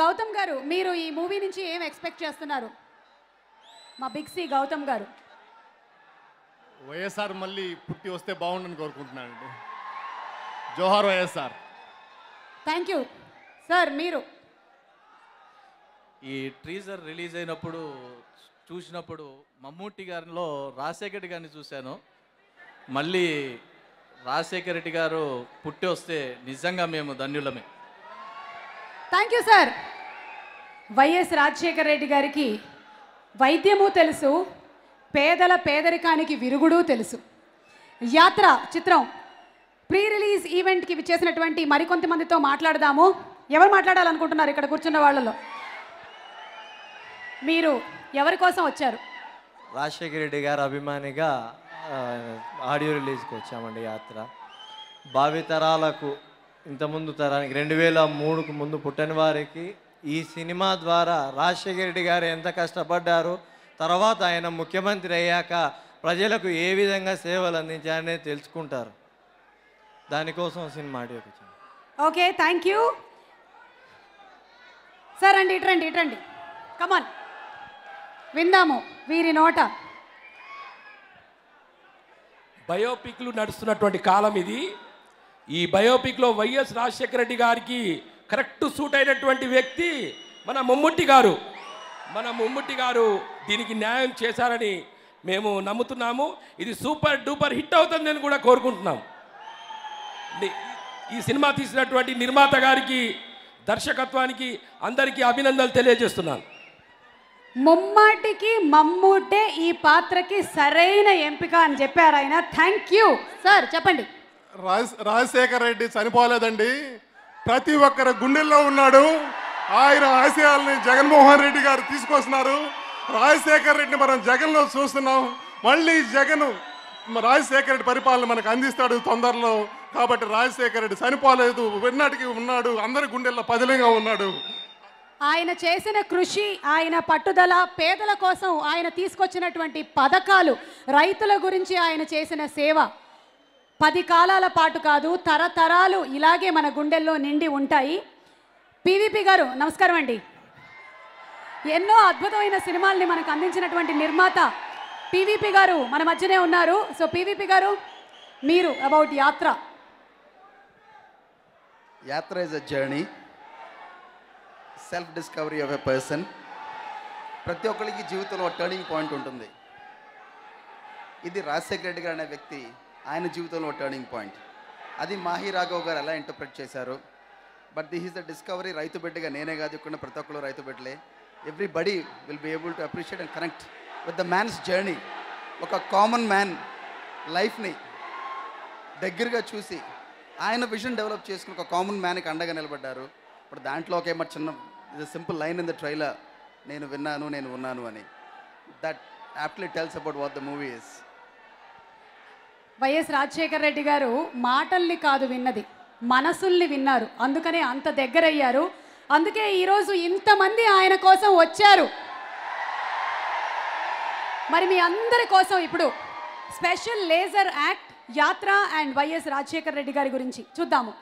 గౌతమ్ గారు మీరు ఈ మూవీ నుంచి ఏం ఎక్స్పెక్ట్ చేస్తున్నారు? మా బిగ్ సి గౌతమ్ గారు. వైఎస్ఆర్ మళ్ళీ పుట్టి వస్తే బాగుండని కోరుకుంటున్నానండి. జోహార్ వైఎస్ఆర్. Thank you. సార్ మీరు. ఈ ట్రీజర్ రిలీజ్ అయినప్పుడు చూసినప్పుడు మమ్మూటి గారిలో రాజశేఖర రెడ్డి గారిని చూశాను. మళ్ళీ రాజశేఖర రెడ్డి గారు పుట్టి వస్తే నిజంగా మేము ధన్యులమే. Thank you sir YS Rajasekhara Reddy గారికి వైద్యము తెలుసు పేదల పేదరికానికి విరుగుడు తెలుసు. యాత్ర చిత్రం ప్రీ రిలీజ్ ఈవెంట్కి విచ్చేసినటువంటి మరికొంతమందితో మాట్లాడదాము. ఎవరు మాట్లాడాలనుకుంటున్నారు ఇక్కడ కూర్చున్న వాళ్ళలో? మీరు ఎవరి కోసం వచ్చారు? రాజశేఖర రెడ్డి గారు అభిమానిగా ఆడియో రిలీజ్కి వచ్చామండి యాత్ర. భావితరాలకు ఇంతకుముందు తరానికి రెండు వేల మూడుకు ముందు పుట్టిన వారికి ఈ సినిమా ద్వారా రాజశేఖర రెడ్డి గారు ఎంత కష్టపడ్డారో తర్వాత ఆయన ముఖ్యమంత్రి అయ్యాక ప్రజలకు ఏ విధంగా సేవలు అందించారనేది తెలుసుకుంటారు. దానికోసం cinema okay thank you. Sir అండి ఇటరండి ఇటరండి కమాన్ విందాము వీరి నోట. బయోపిక్లు నడుస్తున్నటువంటి కాలం ఇది. ఈ బయోపిక్లో వైఎస్ రాజశేఖర రెడ్డి గారికి కరెక్ట్ సూట్ అయినటువంటి వ్యక్తి మన ముమ్ముట్టి గారు. మన ముమ్ముట్టి గారు దీనికి న్యాయం చేశారని మేము నమ్ముతున్నాము. ఇది సూపర్ డూపర్ హిట్ అవుతుందని కూడా కోరుకుంటున్నాం. ఈ సినిమా తీసినటువంటి నిర్మాత గారికి దర్శకత్వానికి అందరికీ అభినందనలు తెలియజేస్తున్నాను. ముమ్మాటికి మమ్ముటే ఈ పాత్రకి సరైన ఎంపిక అని చెప్పారు ఆయన. థ్యాంక్ యూ సార్ చెప్పండి. రాజశేఖర రెడ్డి చనిపోలేదండి. ప్రతి ఒక్కరు గుండెల్లో ఉన్నాడు. ఆయన ఆశయాల్ని జగన్మోహన్ రెడ్డి గారు తీసుకొస్తున్నారు. రాజశేఖర రెడ్డిని మనం జగన్లో చూస్తున్నాం. మళ్ళీ జగన్ రాజశేఖర రెడ్డి పరిపాలన మనకు అందిస్తాడు తొందరలో. కాబట్టి రాజశేఖర రెడ్డి చనిపోలేదు. విన్నాటికి ఉన్నాడు. అందరి గుండెల్లో పదిలంగా ఉన్నాడు. ఆయన చేసిన కృషి ఆయన పట్టుదల పేదల కోసం ఆయన తీసుకొచ్చినటువంటి పథకాలు రైతుల గురించి ఆయన చేసిన సేవ పది కాలాల పాటు కాదు తరతరాలు ఇలాగే మన గుండెల్లో నిండి ఉంటాయి. పివిపి గారు నమస్కారం అండి. ఎన్నో అద్భుతమైన సినిమాల్ని మనకు అందించినటువంటి నిర్మాత పివిపి గారు మన మధ్యనే ఉన్నారు. సో పివిపి గారు మీరు about Yatra. Yatra is a journey self discovery of a person ప్రతి ఒక్కరికి జీవితంలో టర్నింగ్ పాయింట్ ఉంటుంది. ఇది రాజశేఖర రెడ్డి గారు అనే వ్యక్తి ఆయన జీవితంలో టర్నింగ్ పాయింట్ అది మాహి రాఘవ్ గారు ఎలా ఇంటర్ప్రిట్ చేశారు? But this is the discovery రైతు బిడ్డగా నేనే కాదు ఇక్కడ ప్రతి ఒక్కరు రైతు బిడ్డలే. Everybody will be able to appreciate and connect with the man's journey ఒక కామన్ మ్యాన్ లైఫ్ని దగ్గరగా చూసి ఆయన విజన్ డెవలప్ చేసుకుని ఒక కామన్ మ్యాన్కి అండగా నిలబడ్డారు. ఇప్పుడు దాంట్లో ఒకేమో చిన్న చిన్న simple line in the trailer నేను విన్నాను నేను ఉన్నాను అని. That aptly tells about what the movie is YS Rajasekhara Reddy garu మాటల్ని కాదు విన్నది మనసుల్ని విన్నారు. అందుకనే అంత దగ్గరయ్యారు. అందుకే ఈరోజు ఇంతమంది ఆయన కోసం వచ్చారు. మరి మీ అందరి కోసం ఇప్పుడు special laser act Yatra and YS Rajasekhara Reddy గారి గురించి చూద్దాము.